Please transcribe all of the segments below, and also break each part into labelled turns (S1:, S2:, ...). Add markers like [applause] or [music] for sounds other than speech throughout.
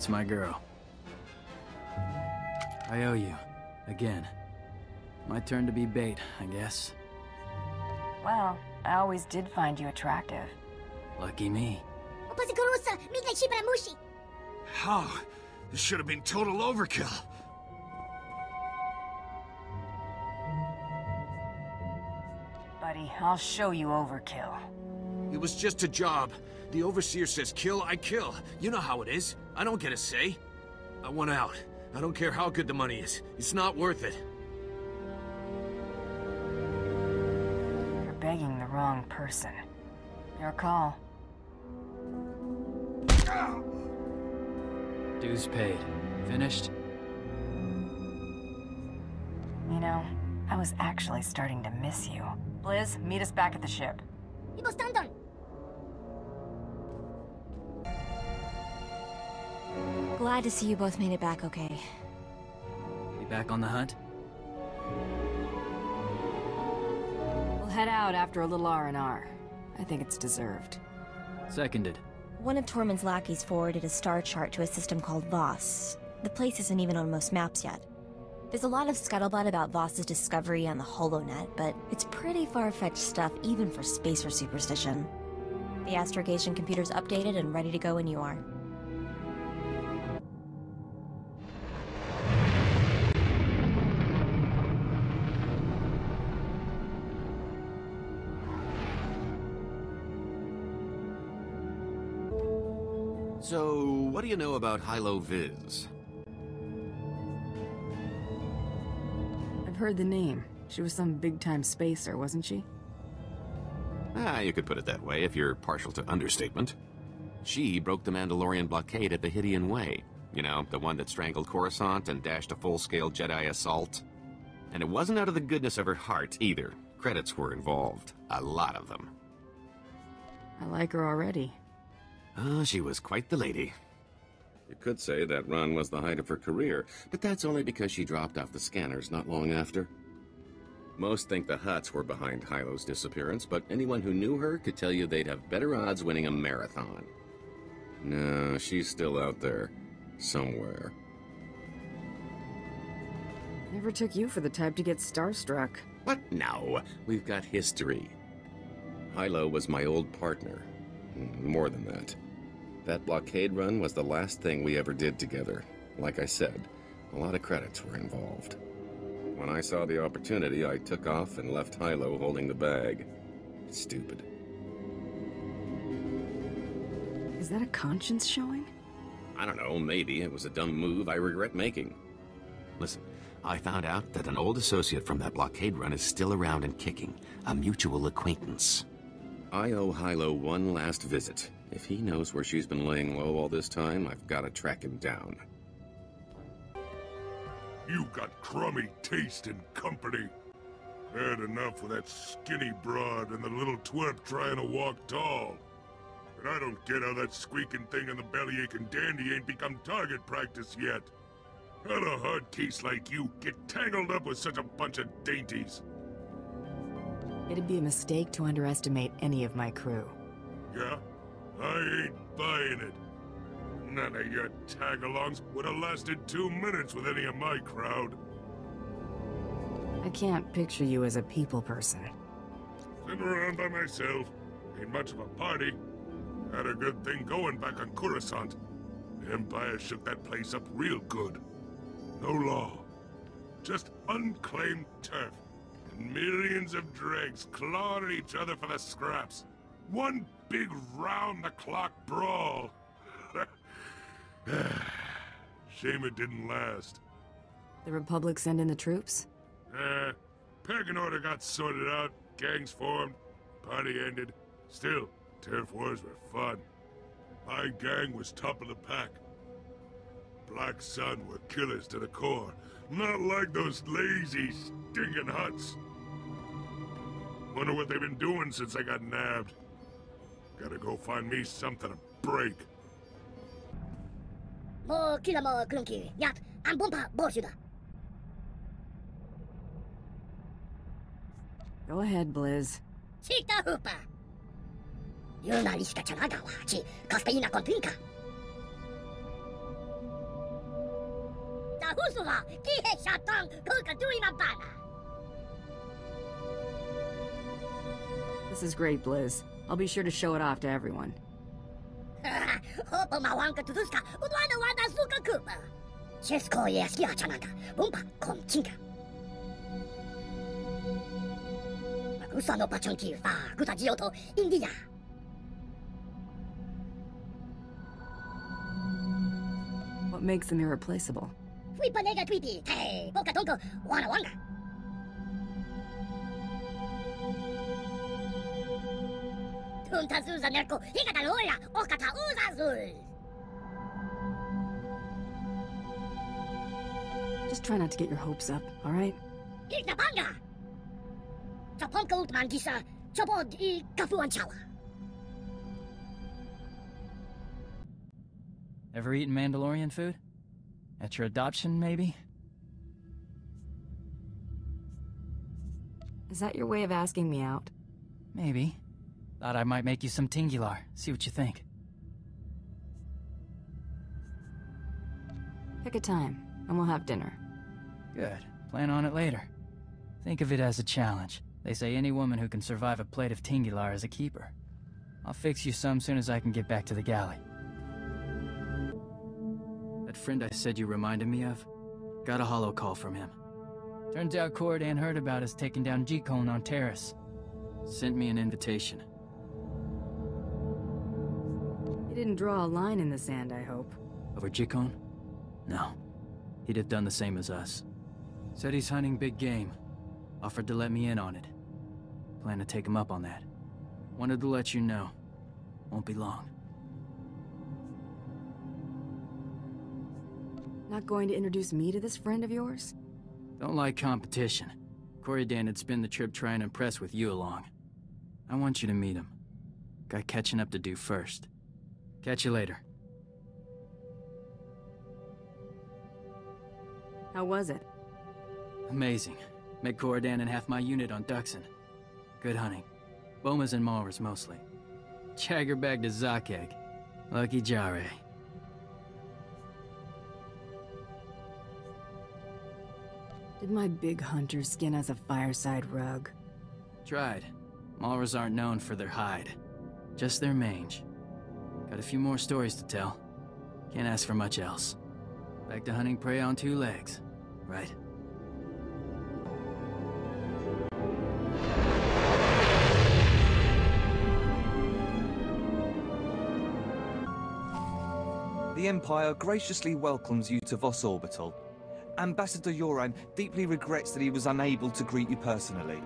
S1: That's my girl. I owe you. Again. My turn to be bait, I guess.
S2: Well, I always did find you attractive.
S1: Lucky me.
S3: How? This should have been total overkill.
S2: Buddy, I'll show you overkill.
S3: It was just a job. The Overseer says kill, I kill. You know how it is. I don't get a say. I want out. I don't care how good the money is. It's not worth it.
S2: You're begging the wrong person. Your call.
S1: Dues paid. Finished?
S2: You know, I was actually starting to miss you. Blizz, meet us back at the ship.
S4: Glad to see you both made it back okay.
S1: Be back on the hunt?
S2: We'll head out after a little R&R. I think it's deserved.
S1: Seconded.
S4: One of Tormund's lackeys forwarded a star chart to a system called Voss. The place isn't even on most maps yet. There's a lot of scuttlebutt about Voss's discovery on the HoloNet, but it's pretty far-fetched stuff even for spacer superstition. The astrogation computer's updated and ready to go when you are.
S5: So, what do you know about Hylo Visz?
S2: I've heard the name. She was some big-time spacer, wasn't she?
S5: Ah, you could put it that way if you're partial to understatement. She broke the Mandalorian blockade at the Hydian Way. You know, the one that strangled Coruscant and dashed a full-scale Jedi assault. And it wasn't out of the goodness of her heart, either. Credits were involved. A lot of them.
S2: I like her already.
S5: Ah, she was quite the lady. You could say that run was the height of her career, but that's only because she dropped off the scanners not long after. Most think the Hutts were behind Hylo's disappearance, but anyone who knew her could tell you they'd have better odds winning a marathon. No, she's still out there. Somewhere.
S2: Never took you for the type to get starstruck.
S5: What? No. We've got history. Hilo was my old partner. More than that. That blockade run was the last thing we ever did together. Like I said, a lot of credits were involved. When I saw the opportunity, I took off and left Hylo holding the bag. Stupid.
S2: Is that a conscience showing?
S5: I don't know, maybe it was a dumb move I regret making. Listen, I found out that an old associate from that blockade run is still around and kicking. A mutual acquaintance. I owe Hylo one last visit. If he knows where she's been laying low all this time, I've got to track him down.
S6: You got crummy taste in company. Had enough with that skinny broad and the little twerp trying to walk tall. And I don't get how that squeaking thing in the bellyaching dandy ain't become target practice yet. How'd a hard case like you get tangled up with such a bunch of dainties?
S2: It'd be a mistake to underestimate any of my crew.
S6: Yeah? I ain't buying it. None of your tag-alongs would have lasted two minutes with any of my crowd.
S2: I can't picture you as a people person.
S6: Sitting around by myself. Ain't much of a party. Had a good thing going back on Coruscant. The Empire shook that place up real good. No law. Just unclaimed turf. Millions of dregs clawed at each other for the scraps. One big round-the-clock brawl. [sighs] Shame it didn't last.
S2: The Republic send in the troops?
S6: Eh, pecking order got sorted out, gangs formed, party ended. Still, turf wars were fun. My gang was top of the pack. Black Sun were killers to the core. Not like those lazy, stinking Hutts. Wonder what they've been doing since I got nabbed. Gotta go find me something to break.
S7: 뭐 kila mo klunki. Yat, ang bumpa borsuda.
S2: Go ahead, Blizz.
S7: Sikta hupa. Yuna liska chanagawa, chi kaspina kontinka. Husula, kihe shatang, kuka duima bana.
S2: This is great, Blizz. I'll be sure to show it off to everyone. [laughs]
S7: Hopo mawanka tuduska, udwana wada suka kupa. Chesko yeski achanaka, bumpa kom chinka. No pachanki fa, kuta jioto, India.
S2: What makes them irreplaceable?
S7: Flipa tweety, hey, boka tonko, wana wanga. Tunta zuza nerko, higata loya, okata uzazul.
S2: Just try not to get your hopes up, alright?
S7: Higna banga. Chaponka utman gisa, chobod i kafuan chawa.
S1: Ever eaten Mandalorian food? At your adoption, maybe?
S2: Is that your way of asking me out?
S1: Maybe. Thought I might make you some tiingilar. See what you think.
S2: Pick a time, and we'll have dinner.
S1: Good. Plan on it later. Think of it as a challenge. They say any woman who can survive a plate of tiingilar is a keeper. I'll fix you some soon as I can get back to the galley. That friend I said you reminded me of? Got a holo call from him. Turns out Corridan heard about us taking down Jicoln on Taris. Sent me an invitation.
S2: Didn't draw a line in the sand, I hope.
S1: Over Jicoln? No. He'd have done the same as us. Said he's hunting big game. Offered to let me in on it. Plan to take him up on that. Wanted to let you know. Won't be long.
S2: Not going to introduce me to this friend of yours?
S1: Don't like competition. Corridan had spent the trip trying to impress with you along. I want you to meet him. Got catching up to do first. Catch you later.
S2: How was it?
S1: Amazing. Met Corridan and half my unit on Duxn. Good hunting. Bomas and Maulers mostly. Jagger bagged a zakkeg. Lucky Jare.
S2: Did my big hunter skin as a fireside rug?
S1: Tried. Maulers aren't known for their hide. Just their mange. Got a few more stories to tell. Can't ask for much else. Back to hunting prey on two legs. Right.
S8: The Empire graciously welcomes you to Voss Orbital. Ambassador Yoran deeply regrets that he was unable to greet you personally.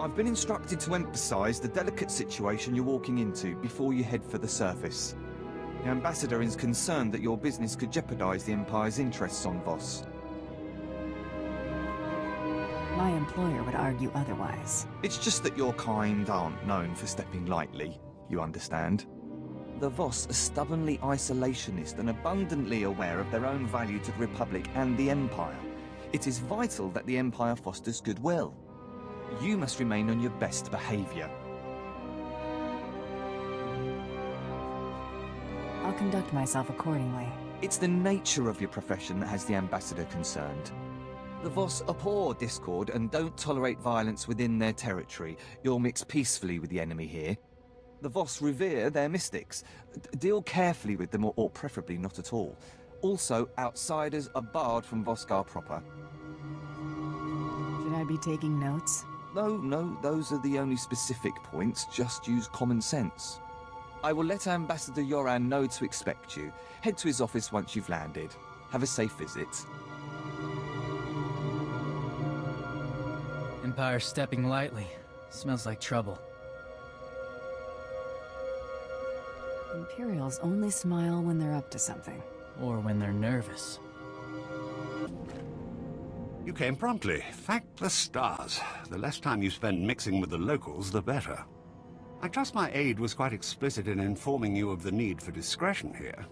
S8: I've been instructed to emphasize the delicate situation you're walking into before you head for the surface. The Ambassador is concerned that your business could jeopardize the Empire's interests on Voss.
S2: My employer would argue otherwise.
S8: It's just that your kind aren't known for stepping lightly, you understand? The Voss are stubbornly isolationist and abundantly aware of their own value to the Republic and the Empire. It is vital that the Empire fosters goodwill. You must remain on your best behavior.
S2: I'll conduct myself accordingly.
S8: It's the nature of your profession that has the Ambassador concerned. The Voss abhor discord and don't tolerate violence within their territory. You'll mix peacefully with the enemy here. The Voss revere their mystics. D- deal carefully with them, or, or preferably not at all. Also, outsiders are barred from Voss-Ka proper.
S2: Should I be taking notes?
S8: No, no, those are the only specific points. Just use common sense. I will let Ambassador Yoran know to expect you. Head to his office once you've landed. Have a safe visit.
S1: Empire stepping lightly. Smells like trouble.
S2: Imperials only smile when they're up to something.
S1: Or when they're nervous.
S9: You came promptly. Thank the stars. The less time you spend mixing with the locals, the better. I trust my aide was quite explicit in informing you of the need for discretion here.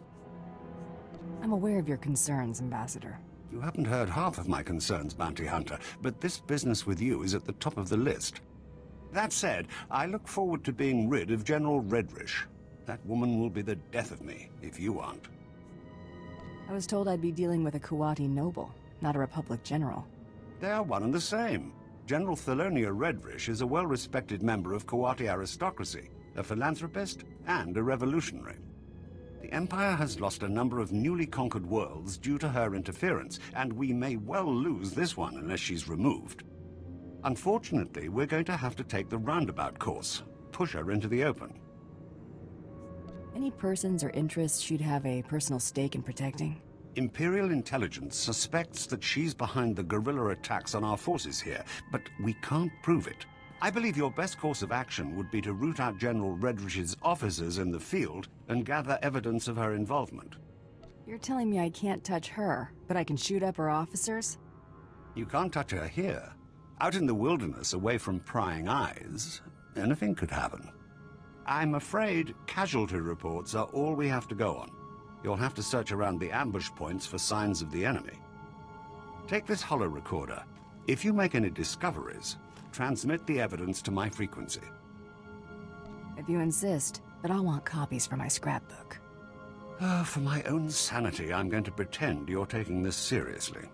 S2: I'm aware of your concerns, Ambassador.
S9: You haven't heard half of my concerns, Bounty Hunter, but this business with you is at the top of the list. That said, I look forward to being rid of General Redrish. That woman will be the death of me, if you aren't.
S2: I was told I'd be dealing with a Kuati noble. Not a Republic general.
S9: They are one and the same. General Thalonia Redrish is a well-respected member of Kuati aristocracy, a philanthropist, and a revolutionary. The Empire has lost a number of newly conquered worlds due to her interference, and we may well lose this one unless she's removed. Unfortunately, we're going to have to take the roundabout course, push her into the open.
S2: Any persons or interests she'd have a personal stake in protecting?
S9: Imperial intelligence suspects that she's behind the guerrilla attacks on our forces here, but we can't prove it. I believe your best course of action would be to root out General Redridge's officers in the field and gather evidence of her involvement.
S2: You're telling me I can't touch her, but I can shoot up her officers?
S9: You can't touch her here. Out in the wilderness, away from prying eyes, anything could happen. I'm afraid casualty reports are all we have to go on. You'll have to search around the ambush points for signs of the enemy. Take this holo recorder. If you make any discoveries, transmit the evidence to my frequency.
S2: If you insist, but I'll want copies for my scrapbook.
S9: Uh, for my own sanity, I'm going to pretend you're taking this seriously.